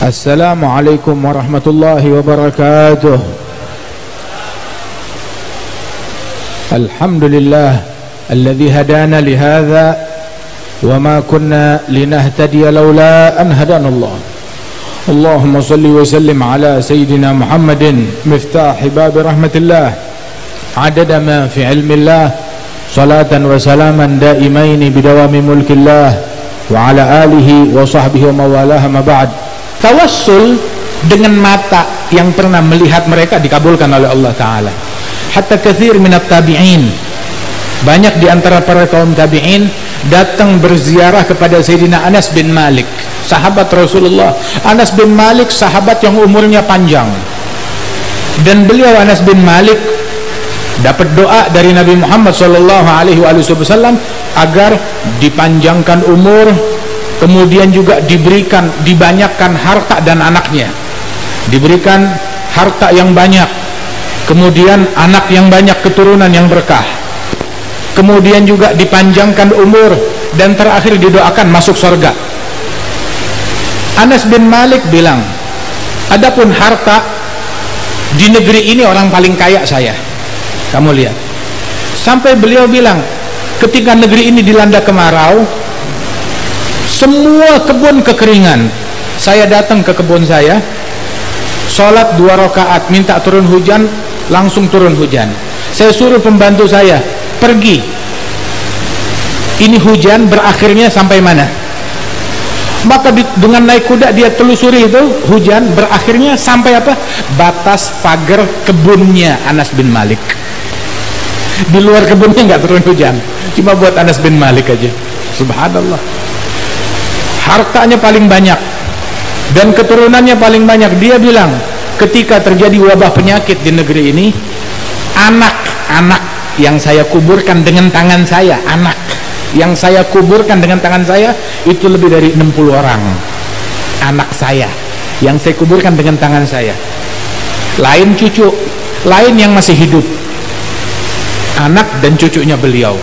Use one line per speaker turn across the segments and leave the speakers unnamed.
السلام عليكم ورحمة الله وبركاته. الحمد لله الذي هدانا لهذا وما كنا لنهتدي لولا أن هدانا الله. اللهم صل وسلم على سيدنا محمد مفتاح باب رحمة الله. عدد ما في علم الله صلاة وسلاما دائمين بدوام ملك الله وعلى آله وصحبه وموالاه ما بعد. Tawassul dengan mata yang pernah melihat mereka dikabulkan oleh Allah Ta'ala. Hatta kathir minat tabi'in banyak di antara para kaum tabi'in datang berziarah kepada Sayyidina Anas bin Malik sahabat Rasulullah. Anas bin Malik sahabat yang umurnya panjang. Dan beliau Anas bin Malik dapat doa dari Nabi Muhammad sallallahu alaihi wasallam agar dipanjangkan umur kemudian juga diberikan dibanyakkan harta dan anaknya. Diberikan harta yang banyak. Kemudian anak yang banyak keturunan yang berkah. Kemudian juga dipanjangkan umur dan terakhir didoakan masuk surga. Anas bin Malik bilang adapun harta di negeri ini orang paling kaya saya. Kamu lihat. Sampai beliau bilang ketika negeri ini dilanda kemarau semua kebun kekeringan. Saya datang ke kebun saya sholat dua rakaat minta turun hujan langsung turun hujan. Saya suruh pembantu saya pergi. Ini hujan berakhirnya sampai mana? Maka dengan naik kuda dia telusuri itu hujan berakhirnya sampai apa? Batas pagar kebunnya Anas bin Malik. Di luar kebunnya nggak turun hujan cuma buat Anas bin Malik aja. Subhanallah hartanya paling banyak dan keturunannya paling banyak. Dia bilang ketika terjadi wabah penyakit di negeri ini anak-anak yang saya kuburkan dengan tangan saya anak yang saya kuburkan dengan tangan saya itu lebih dari 60 orang. Anak saya yang saya kuburkan dengan tangan saya. Lain cucu lain yang masih hidup. Anak dan cucunya beliau.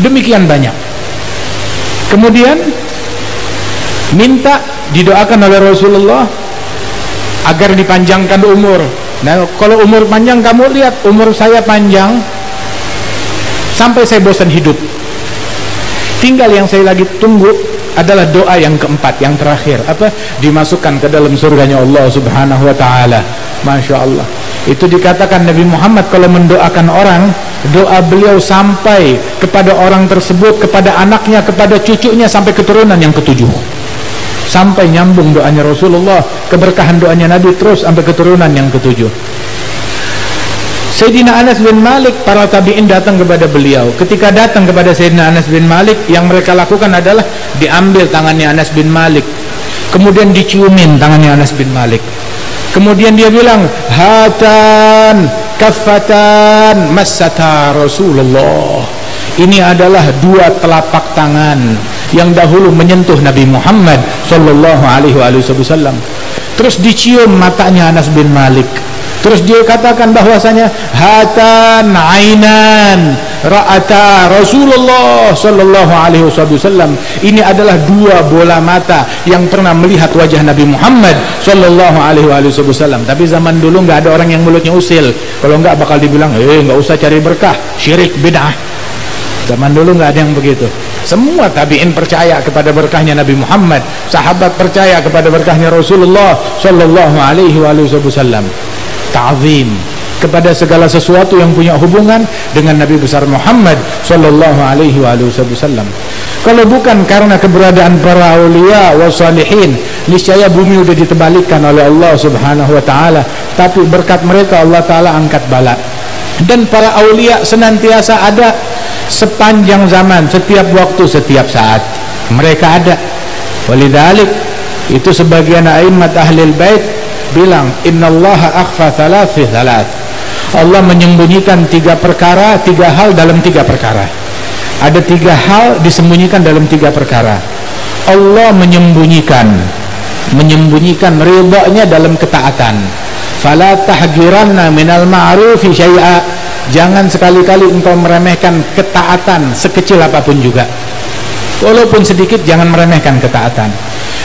Demikian banyak. Kemudian minta didoakan oleh Rasulullah agar dipanjangkan umur. Nah kalau umur panjang kamu lihat umur saya panjang sampai saya bosan hidup. Tinggal yang saya lagi tunggu adalah doa yang keempat yang terakhir. Apa? Dimasukkan ke dalam surganya Allah subhanahu wa ta'ala. Masya Allah. Itu dikatakan Nabi Muhammad kalau mendoakan orang doa beliau sampai kepada orang tersebut kepada anaknya kepada cucunya sampai keturunan yang ketujuh sampai nyambung doanya Rasulullah keberkahan doanya Nabi terus sampai keturunan yang ketujuh. Sayyidina Anas bin Malik para tabi'in datang kepada beliau. Ketika datang kepada Sayyidina Anas bin Malik yang mereka lakukan adalah diambil tangannya Anas bin Malik. Kemudian diciumin tangannya Anas bin Malik. Kemudian dia bilang hatan kafatan masata Rasulullah. Ini adalah dua telapak tangan yang dahulu menyentuh Nabi Muhammad sallallahu alaihi wasallam. Terus dicium matanya Anas bin Malik. Terus dia katakan bahwasanya hatan ainan ra'ata Rasulullah sallallahu alaihi wasallam. Ini adalah dua bola mata yang pernah melihat wajah Nabi Muhammad sallallahu alaihi wasallam. Tapi zaman dulu enggak ada orang yang mulutnya usil. Kalau enggak bakal dibilang, "Eh, enggak usah cari berkah, syirik bid'ah." Zaman dulu nggak ada yang begitu. Semua tabi'in percaya kepada berkahnya Nabi Muhammad, sahabat percaya kepada berkahnya Rasulullah sallallahu alaihi wasallam. Ta'zim kepada segala sesuatu yang punya hubungan dengan Nabi besar Muhammad sallallahu alaihi wasallam. Kalau bukan karena keberadaan para aulia wa salihin, niscaya bumi sudah ditebalikkan oleh Allah Subhanahu wa taala, tapi berkat mereka Allah taala angkat bala. Dan para aulia senantiasa ada sepanjang zaman setiap waktu setiap saat. Mereka ada. Walidalik itu sebagian aimat ahli bait bilang innallaha akhfa thalath thalath. Allah menyembunyikan tiga perkara tiga hal dalam tiga perkara. Ada tiga hal disembunyikan dalam tiga perkara. Allah menyembunyikan menyembunyikan ridhanya dalam ketaatan. Fala tahgiranna minal ma'rufi syai'a jangan sekali-kali engkau meremehkan ketaatan sekecil apa pun juga. Walaupun sedikit jangan meremehkan ketaatan.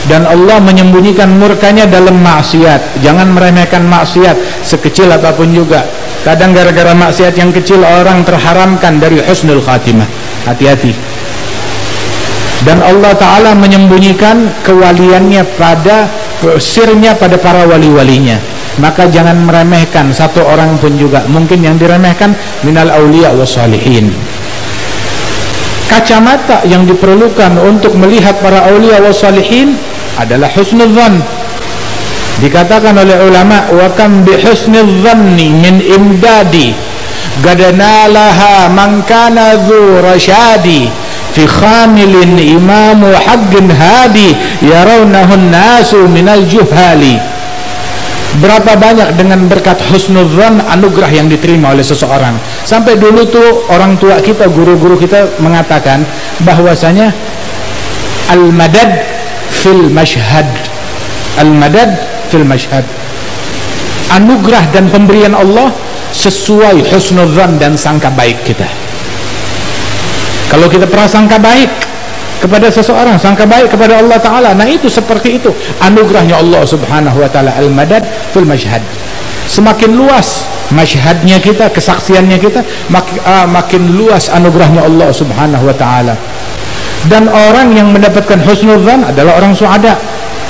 Dan Allah menyembunyikan murkanya dalam maksiat. Jangan meremehkan maksiat sekecil apa pun juga. Kadang gara-gara maksiat yang kecil orang terharamkan dari husnul khatimah. Hati-hati. Dan Allah Ta'ala menyembunyikan kewaliannya pada sirnya pada para wali-walinya maka jangan meremehkan satu orang pun juga. Mungkin yang diremehkan minal awliya wa salihin. Kacamata yang diperlukan untuk melihat para awliya wa salihin adalah husnul dhan dikatakan oleh ulama wa kam bi husnul dhanni min imdadi gadanalaha man kana fi khamilin imamu haqqin hadi yarawnahu nasu minal juhali berapa banyak dengan berkat husnuzan anugerah yang diterima oleh seseorang? Sampai dulu tuh orang tua kita guru-guru kita mengatakan bahwasanya al-madad fil mashhad. Al-madad fil mashhad. Anugerah dan pemberian Allah sesuai husnuzan dan sangka baik kita. Kalau kita prasangka baik kepada seseorang sangka baik kepada Allah Ta'ala. Nah itu seperti itu. Anugerahnya Allah Subhanahu Wa Ta'ala al-madad fil mashhad semakin luas masyhadnya kita kesaksiannya kita mak, uh, makin luas anugerahnya Allah Subhanahu Wa Ta'ala. Dan orang yang mendapatkan husnuzan adalah orang suada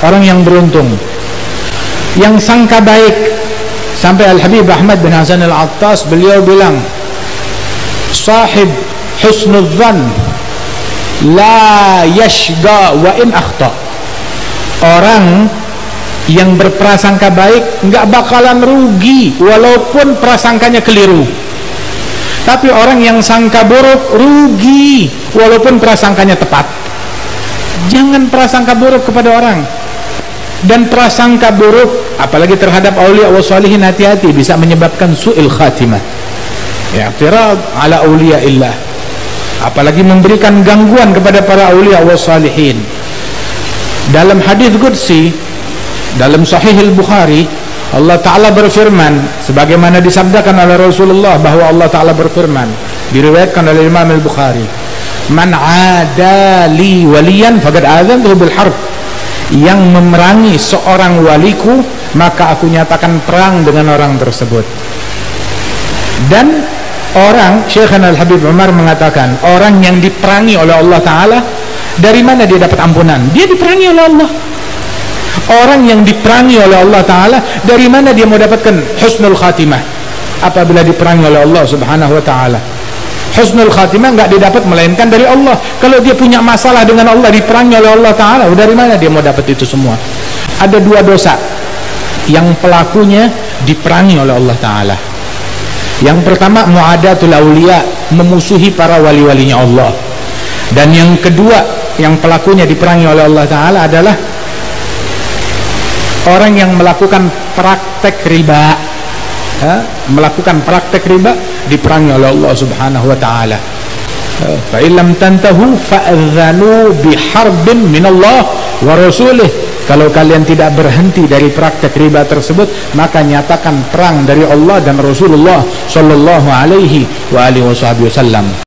orang yang beruntung. Yang sangka baik sampai Al-Habib Ahmad bin Hasan Al-Attas beliau bilang sahib husnuzan la yashga wa in akhta. Orang yang berprasangka baik nggak bakalan rugi walaupun prasangkanya keliru. Tapi orang yang sangka buruk rugi walaupun prasangkanya tepat. Jangan prasangka buruk kepada orang. Dan prasangka buruk apalagi terhadap awliya wa hati-hati bisa menyebabkan su'il khatimah. I'tirad ala awliya illah apalagi memberikan gangguan kepada para awliya wa salihin. Dalam hadis qudsi dalam sahih al-bukhari Allah Ta'ala berfirman sebagaimana disabdakan oleh Rasulullah bahwa Allah Ta'ala berfirman diriwayatkan oleh Imam Al-Bukhari man adali waliyan faqad adzantuhu bil harb. Yang memerangi seorang waliku maka aku nyatakan perang dengan orang tersebut. Dan orang Syekh Al-Habib Umar mengatakan orang yang diperangi oleh Allah Ta'ala dari mana dia dapat ampunan? Dia diperangi oleh Allah. Orang yang diperangi oleh Allah Ta'ala dari mana dia mau dapatkan? Husnul khatimah. Apabila diperangi oleh Allah Subhanahu Wa Ta'ala. Husnul khatimah nggak didapat melainkan dari Allah. Kalau dia punya masalah dengan Allah diperangi oleh Allah Ta'ala dari mana dia mau dapat itu semua? Ada dua dosa. Yang pelakunya diperangi oleh Allah Ta'ala yang pertama muadatul awliya memusuhi para wali-walinya Allah. Dan yang kedua yang pelakunya diperangi oleh Allah Ta'ala adalah orang yang melakukan praktek riba. Melakukan praktek riba diperangi oleh Allah Subhanahu wa taala. Fa illam tantahu fa'adhanu biharbin minallah wa rasulih kalau kalian tidak berhenti dari praktek riba tersebut maka nyatakan perang dari Allah dan Rasulullah sallallahu alaihi wa alihi wasallam